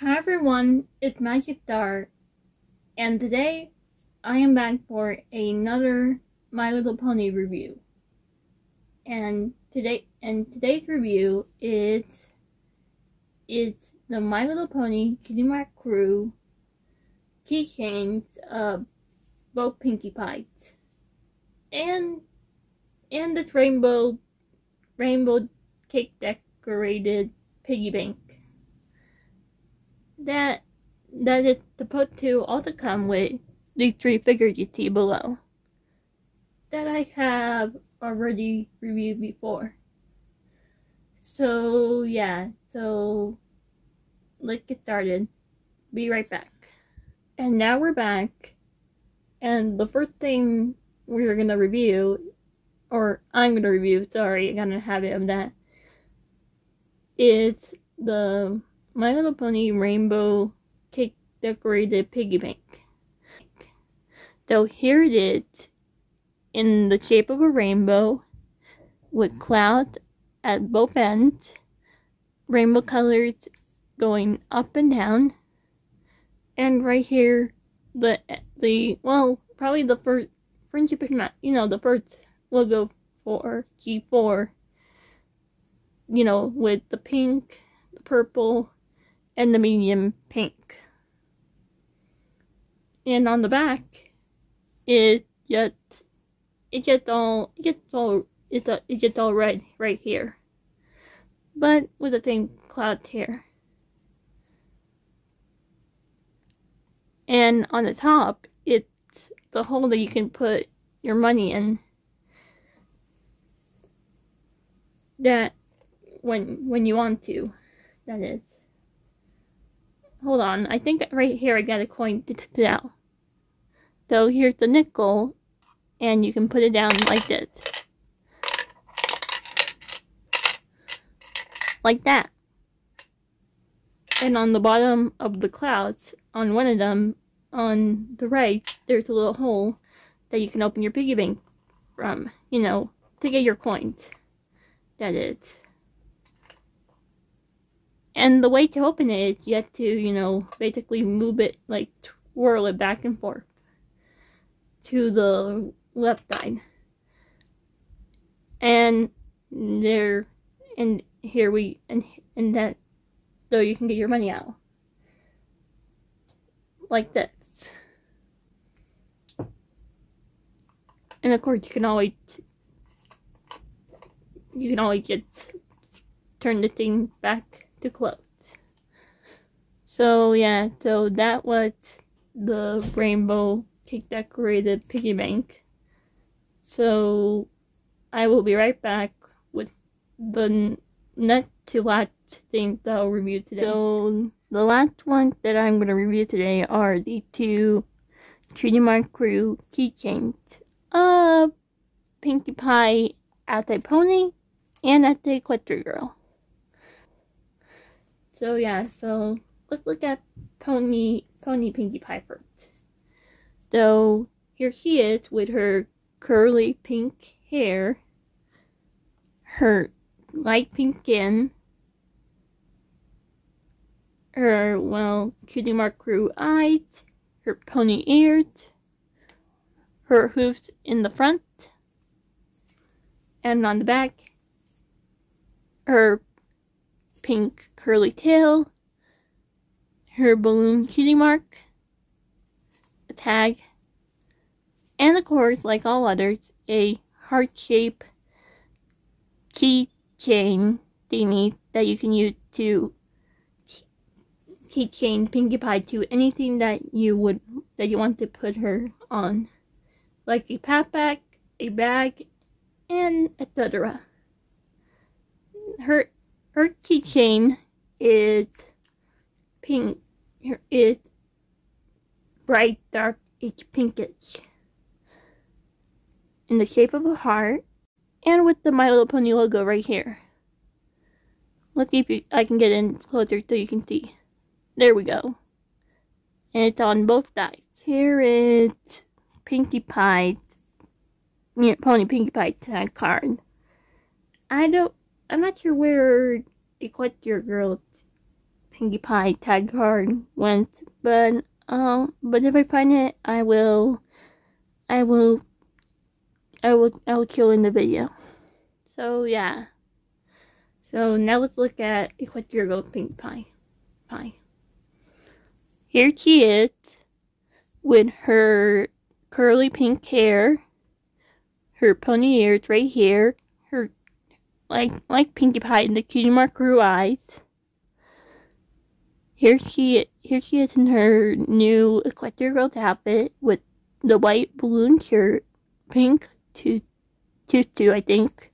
Hi everyone, it's Magic Star, and today I am back for another My Little Pony review. And today, and today's review is is the My Little Pony Cutie Mark Crew keychains of both Pinkie Pies, and and this rainbow rainbow cake decorated piggy bank that that is supposed to also come with these three figures you see below that I have already reviewed before. So yeah, so let's get started. Be right back. And now we're back. And the first thing we're gonna review, or I'm gonna review, sorry, I got a habit of that, is the my Little Pony rainbow cake decorated piggy bank. So here it is in the shape of a rainbow with clouds at both ends, rainbow colors going up and down, and right here the the well probably the first friendship is not you know the first logo for G4 you know with the pink the purple and the medium pink. And on the back, it just it gets all it gets all it's a, it uh, gets all red right here, but with the same cloud here. And on the top, it's the hole that you can put your money in. That when when you want to, that is. Hold on, I think right here I got a coin now. So here's the nickel, and you can put it down like this. Like that. And on the bottom of the clouds, on one of them, on the right, there's a little hole that you can open your piggy bank from, you know, to get your coins. That is. And the way to open it is you have to, you know, basically move it, like twirl it back and forth to the left side. And there, and here we, and, and that, so you can get your money out. Like this. And of course you can always, you can always just turn the thing back to close. So yeah, so that was the rainbow cake decorated piggy bank. So I will be right back with the next to last thing that I'll review today. So the last ones that I'm going to review today are the two Cutie Mark Crew keychains of Pinkie Pie at a Pony and at the Equestria Girl. So yeah, so let's look at Pony Pony Pinkie Pie first. So here she is with her curly pink hair, her light pink skin, her well cutie mark crew eyes, her pony ears, her hoofs in the front, and on the back, her pink curly tail, her balloon cutie mark, a tag, and of course, like all others, a heart-shaped keychain thingy that you can use to keychain Pinkie Pie to anything that you would that you want to put her on, like a backpack, a bag, and etc. Her her keychain is pink. Here is bright dark it's pinkish in the shape of a heart and with the My Little Pony logo right here. Let's see if you, I can get in closer so you can see. There we go. And it's on both sides. Here is Pinkie Pie, Pony Pinkie Pie tag card. I don't I'm not sure where Equestria Girl Pinkie Pie tag card went, but um, but if I find it, I will, I will, I will, I will kill in the video. So yeah. So now let's look at Equestria Girl Pinkie Pie. Pie. Here she is with her curly pink hair, her pony ears right here, her like like Pinkie Pie in the cutie mark crew eyes. Here she here she is in her new Equestria Girls outfit with the white balloon shirt, pink to, tutu I think,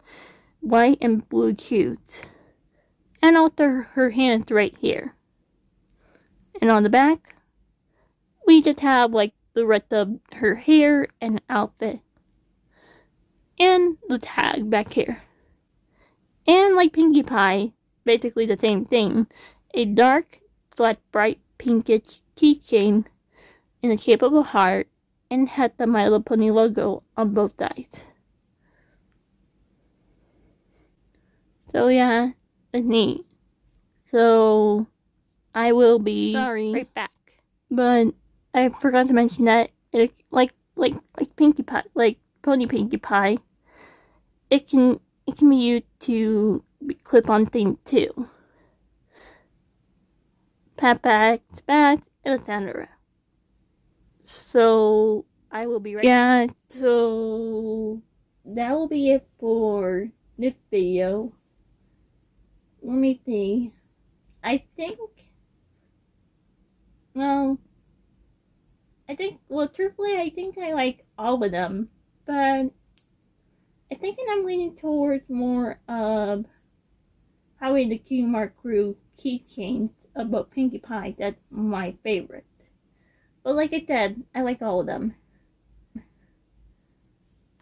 white and blue shoes, and also her hands right here. And on the back, we just have like the rest of her hair and outfit. And the tag back here. And like Pinkie Pie, basically the same thing. A dark, flat, bright pinkish keychain in the shape of a heart and had the My Little Pony logo on both sides. So yeah, it's neat. So I will be Sorry. right back. But I forgot to mention that it like like like Pinkie Pie like Pony Pinkie Pie. It can it can be used to clip on thing too. Pat back, back, and etc. So I will be right. Yeah. So that will be it for this video. Let me see. I think. Well, I think, well, truthfully, I think I like all of them, but I think I'm leaning towards more of Howie the Cutie Mark Crew keychains about Pinkie Pie. That's my favorite. But like I said, I like all of them.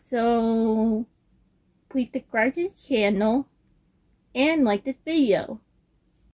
So, please subscribe to the channel and like this video.